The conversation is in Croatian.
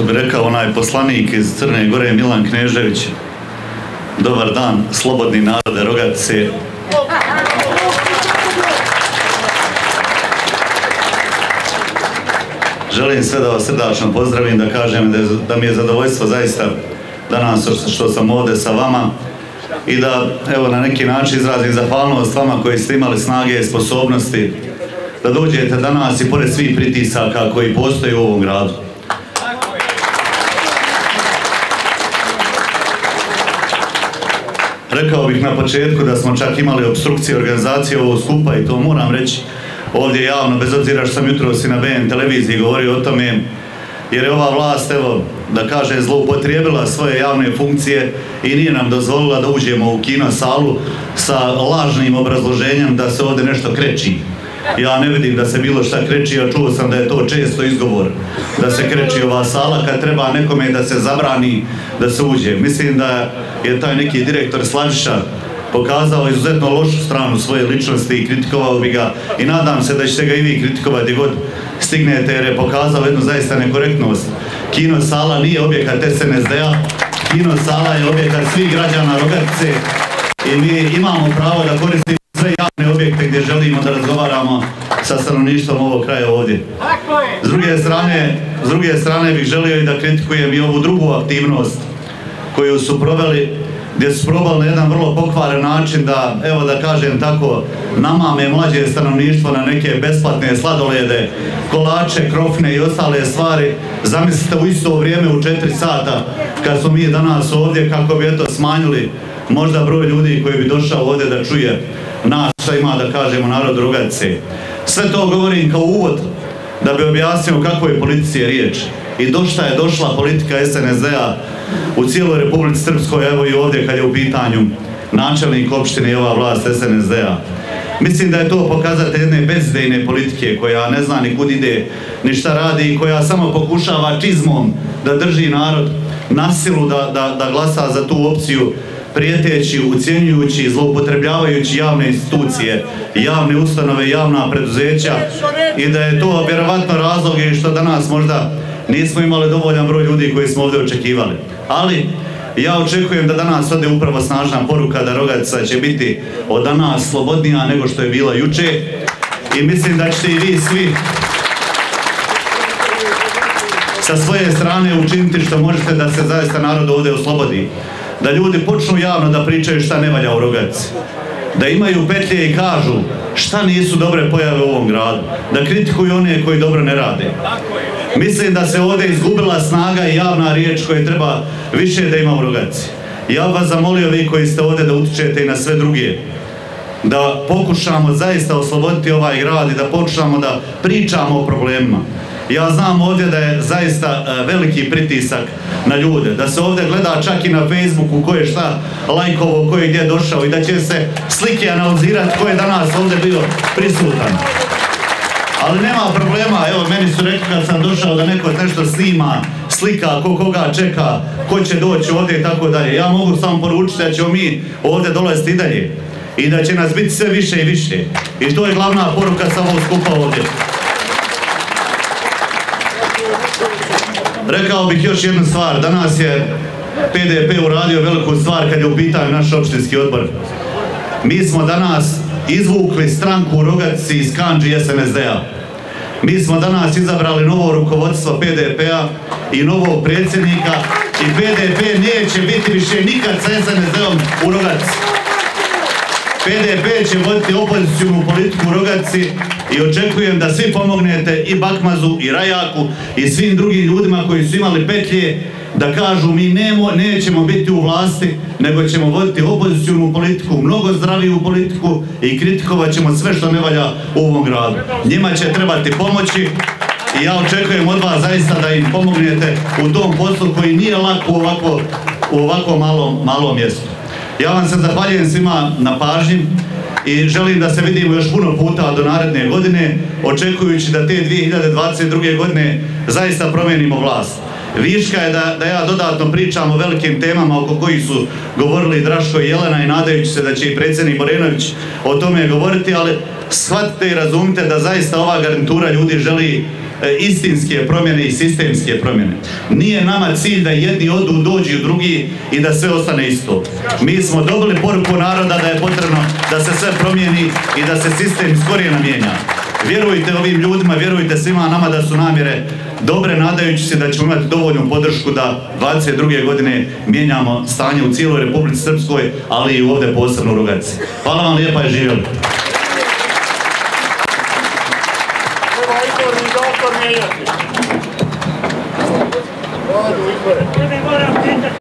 što bi rekao onaj poslanik iz Crne Gore Milan Knežević, dobar dan, slobodni narode Rogatice. Želim sve da vas srdačno pozdravim, da kažem da, mi je zadovoljstvo zaista danas što sam ovdje sa vama i da evo na neki način izrazim zahvalnost vama koji ste imali snage i sposobnosti da dođete danas i pored svih pritisaka koji postoje u ovom gradu. Rekao bih na početku da smo čak imali obstrukcije organizacije ovog skupa i to moram reći ovdje javno, bez obzira što sam jutro si na BN televiziji govorio o tome, jer je ova vlast, evo, da kaže, zloupotrijebila svoje javne funkcije i nije nam dozvolila da uđemo u kino salu sa lažnim obrazloženjem da se ovdje nešto kreći. Ja ne vidim da se bilo šta kreći, a čuo sam da je to često izgovor da se kreći ova sala kad treba nekome da se zabrani da se uđe. Mislim da je taj neki direktor Slaviša pokazao izuzetno lošu stranu svoje ličnosti i kritikovao bi ga i nadam se da ćete ga i vi kritikovati god stignete jer je pokazao jednu zaista nekorektnost. Kino sala nije objekat SNSD-a, kino sala je objekat svih građana Rogatice i mi imamo pravo da koristimo sve javne objekte gdje želimo da razgovaramo sa stanovništvom ovog kraja ovdje. S druge strane, s druge strane bih želio i da kritikujem i ovu drugu aktivnost koju su proveli gdje su probali na jedan vrlo pokvaren način da, evo da kažem tako, namame mlađe stanovništvo na neke besplatne sladolede, kolače, krofne i ostale stvari. Zamislite u isto vrijeme u 4 sata kad smo mi danas ovdje kako bi eto smanjili možda broj ljudi koji bi došao ovdje da čuje nas šta ima da kažemo narod Rogatice. Sve to govorim kao uvod da bi objasnio kako je politici riječ. I došla je došla politika SNSD-a u cijeloj Republici Srpskoj, evo i ovdje kad je u pitanju načelnik opštine i ova vlast SNSD-a. Mislim da je to pokazatelj jedne bezdejne politike koja ne zna ni kud ide, ni šta radi i koja samo pokušava čizmom da drži narod na silu da glasa za tu opciju prijeteći, ucijenjujući, zloupotrebljavajući javne institucije, javne ustanove, javna preduzeća i da je to vjerovatno razlog i što danas možda nismo imali dovoljan broj ljudi koji smo ovdje očekivali. Ali ja očekujem da danas ode upravo snažna poruka da Rogatica će biti od danas slobodnija nego što je bila juče i mislim da ćete i vi svi sa svoje strane učiniti što možete da se zaista narod ovdje oslobodi. Da ljudi počnu javno da pričaju šta ne valja u Rogatici. Da imaju petlje i kažu šta nisu dobre pojave u ovom gradu. Da kritikuju one koji dobro ne rade. Mislim da se ovdje izgubila snaga i javna riječ koje treba više da ima u Rogatici. Ja vas zamolio vi koji ste ovdje da utičete i na sve druge da pokušamo zaista osloboditi ovaj grad i da pokušamo da pričamo o problemima. Ja znam ovdje da je zaista e, veliki pritisak na ljude, da se ovdje gleda čak i na Facebooku ko je šta lajkovo, ko je gdje došao i da će se slike analizirati ko je danas ovdje bio prisutan. Ali nema problema, evo meni su rekli kad sam došao da neko nešto snima, slika, ko koga čeka, ko će doći ovdje i tako dalje. Ja mogu samo poručiti da ćemo mi ovdje dolaziti i dalje i da će nas biti sve više i više. I to je glavna poruka sa ovog skupa ovdje. Rekao bih još jednu stvar. Danas je PDP uradio veliku stvar kad je u pitanju naš opštinski odbor. Mi smo danas izvukli stranku u Rogatici iz Kanđi SNSD-a. Mi smo danas izabrali novo rukovodstvo PDP-a i novog predsjednika i PDP neće biti više nikad sa SNSD-om u Rogatici. PDP će voditi opozicijnu politiku u Rogaci i očekujem da svi pomognete i Bakmazu i Rajaku i svim drugim ljudima koji su imali petlje da kažu mi nemo, nećemo biti u vlasti nego ćemo voditi opozicijnu politiku, mnogo zdraviju politiku i kritikovat ćemo sve što ne valja u ovom gradu. Njima će trebati pomoći i ja očekujem od vas zaista da im pomognete u tom poslu koji nije lak u ovako, u ovako malom, malom mjestu. Ja vam se zahvaljujem svima na pažnji i želim da se vidimo još puno puta do naredne godine, očekujući da te 2022. godine zaista promijenimo vlast. Viška je da, da ja dodatno pričam o velikim temama oko kojih su govorili Draško i Jelena i nadajući se da će i predsjednik Morenović o tome govoriti, ali shvatite i razumite da zaista ova garnitura ljudi želi istinske promjene i sistemske promjene. Nije nama cilj da jedni odu, dođu drugi i da sve ostane isto. Mi smo dobili poruku naroda da je potrebno da se sve promijeni i da se sistem skorije mijenja. Vjerujte ovim ljudima, vjerujte svima nama da su namjere dobre, nadajući se da ćemo imati dovoljnu podršku da 22. godine mijenjamo stanje u cijeloj Republici Srpskoj, ali i ovdje posebno u Rogaci. Hvala vam lijepa i živjeli. Igor, Igor, Cornelio. Vamos, Igor.